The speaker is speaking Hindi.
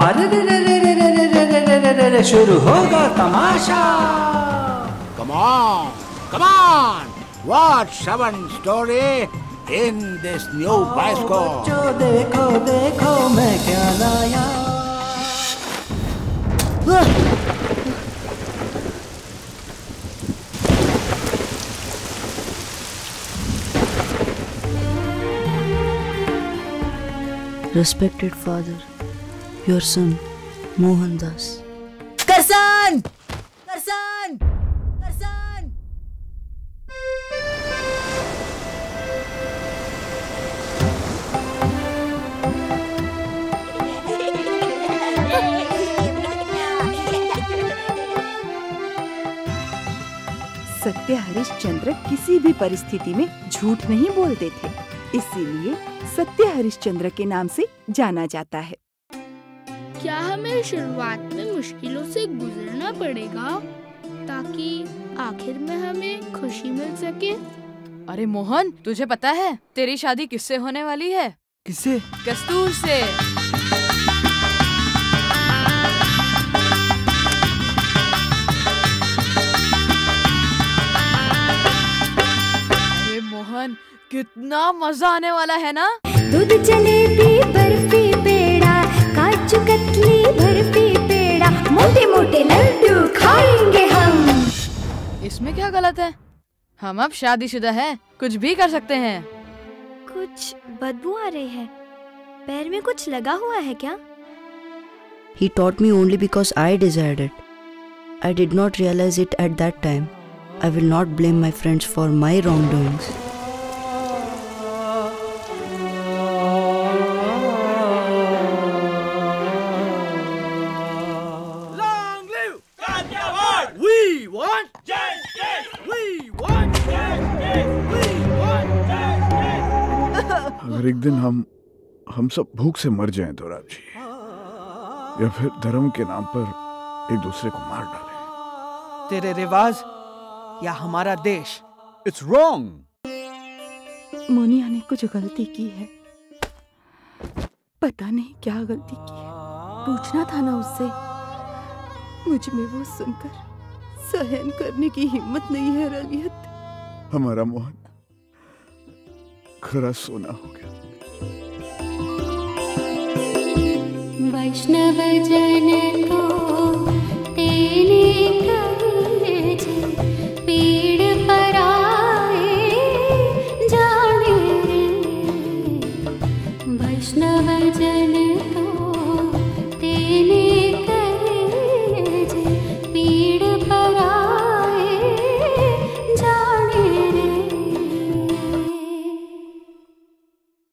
अरे रे रे रे रे रे रे रे रे रे रे रे रे शुरू होगा तमाशा Come on, come on! Watch Seven Story in this new bioscope. बच्चों देखो देखो मैं क्या लाया Respected father, your son, Mohan Das. करसान करसान करसान सत्य हरिश्चंद्र किसी भी परिस्थिति में झूठ नहीं बोलते थे। इसीलिए सत्य हरिश्चंद्र के नाम से जाना जाता है। क्या हमें शुरुआत में मुश्किलों से गुजरना पड़ेगा ताकि आखिर में हमें खुशी मिल सके? अरे मोहन तुझे पता है तेरी शादी किससे होने वाली है? किससे? कस्तूर से। अरे मोहन कितना मज़ा आने वाला है ना? दूध जलेबी बर्फ़ी खाएँगे हम इसमें क्या गलत है हम अब शादीशुदा हैं कुछ भी कर सकते हैं कुछ बदबू आ रही है पैर में कुछ लगा हुआ है क्या He taught me only because I desired it. I did not realize it at that time. I will not blame my friends for my wrongdoings. अगर एक दिन हम हम सब भूख से मर जाएँ तो राम जी या फिर धर्म के नाम पर एक दूसरे को मार डालें। तेरे रिवाज या हमारा देश? इट्स रॉन्ग मोनिया ने कुछ गलती की है। पता नहीं क्या गलती की है। पूछना था ना उससे। मुझमें वो सुनकर। सहन करने की हिम्मत नहीं है रलियत। हमारा मोहन खरा सोना हो गया। वैष्णव जन